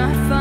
I found. not